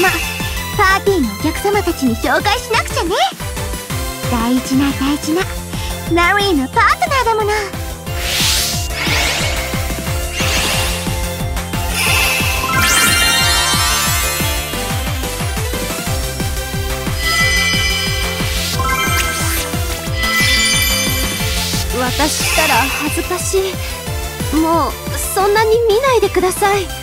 なたの仲間パーティーのお客様たちに紹介しなくちゃね。大事な大事な。マリーのパートナーだもの。私ったら恥ずかしい。もうそんなに見ないでください。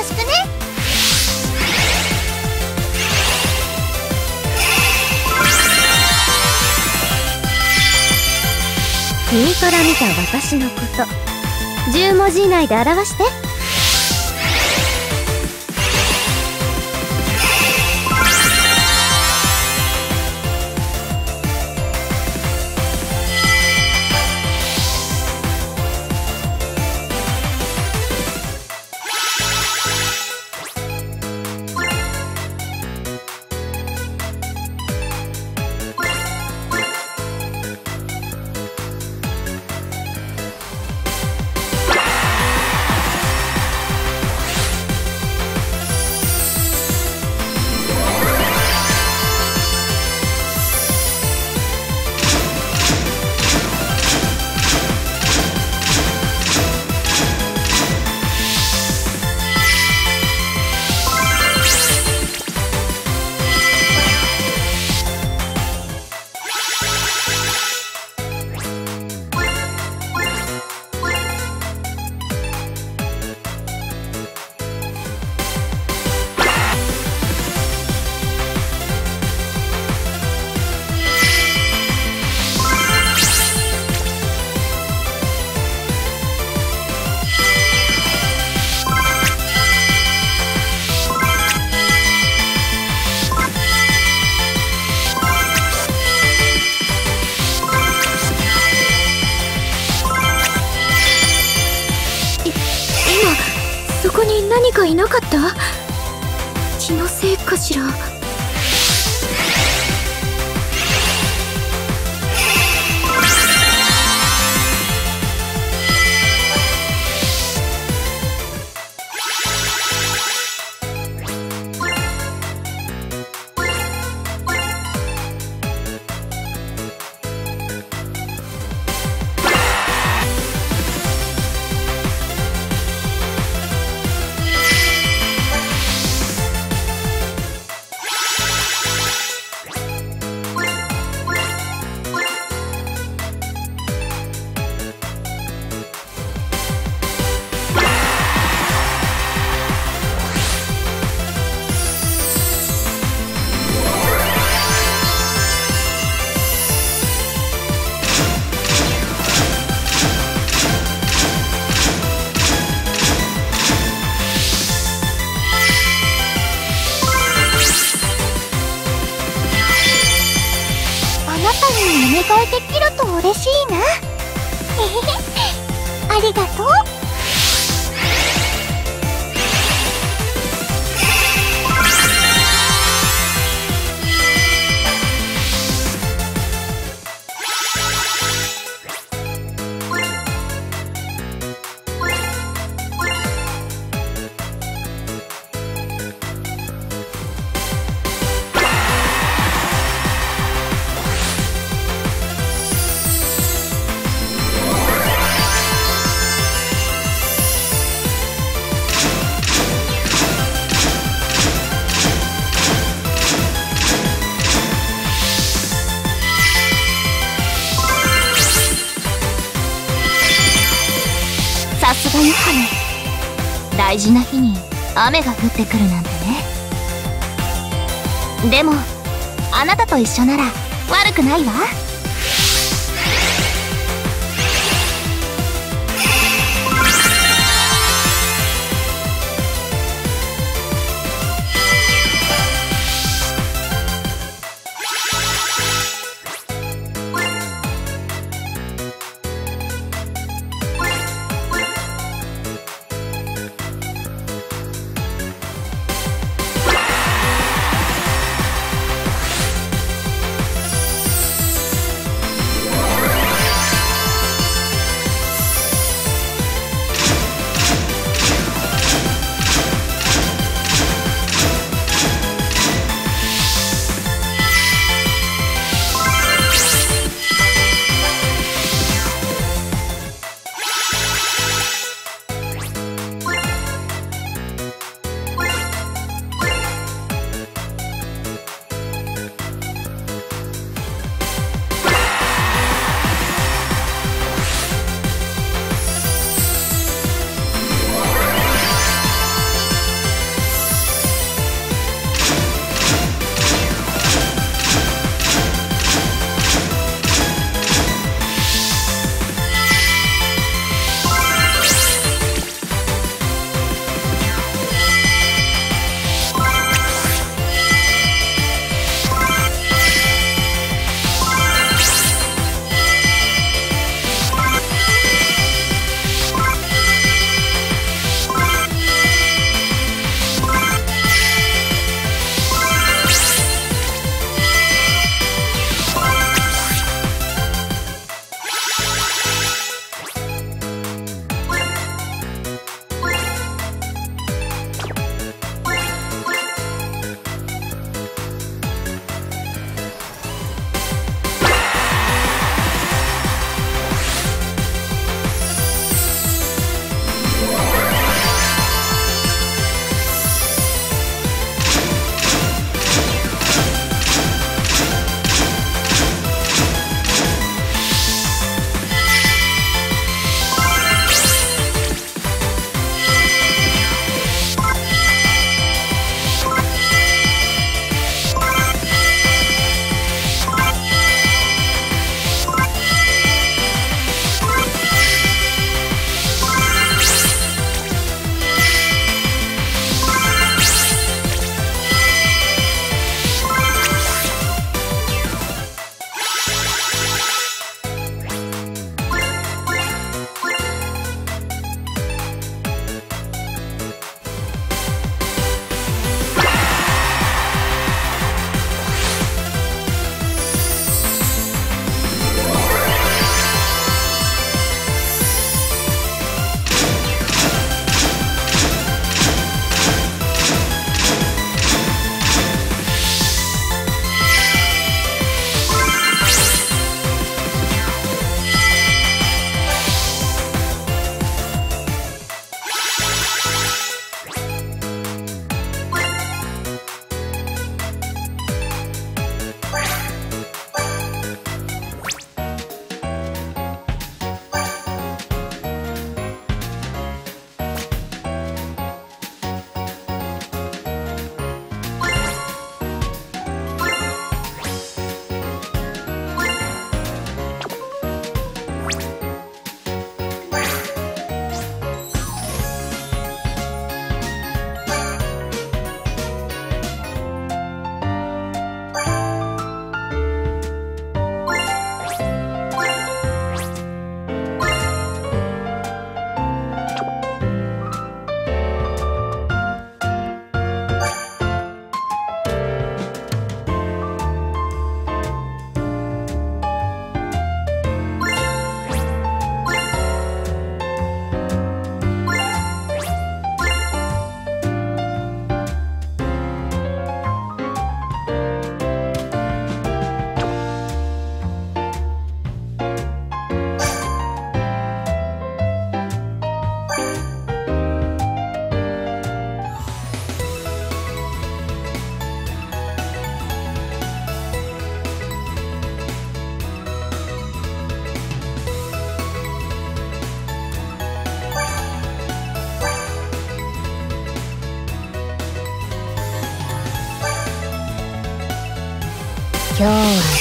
よろしくね。君から見た私のこと10文字以内で表して。なかった？気のせいかしら？雨が降ってくるなんてね。でもあなたと一緒なら悪くないわ。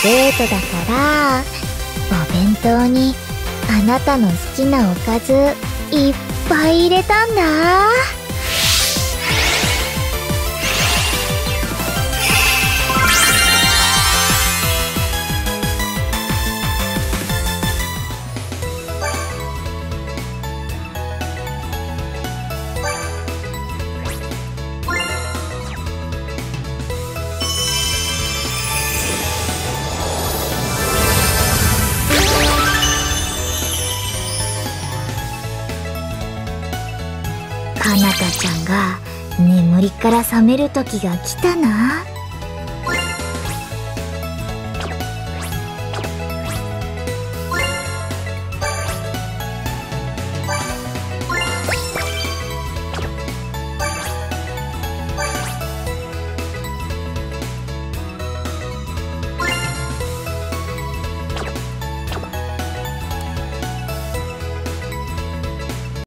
デートだからお弁当にあなたの好きなおかずいっぱい入れたんだ。から覚める時が来たな。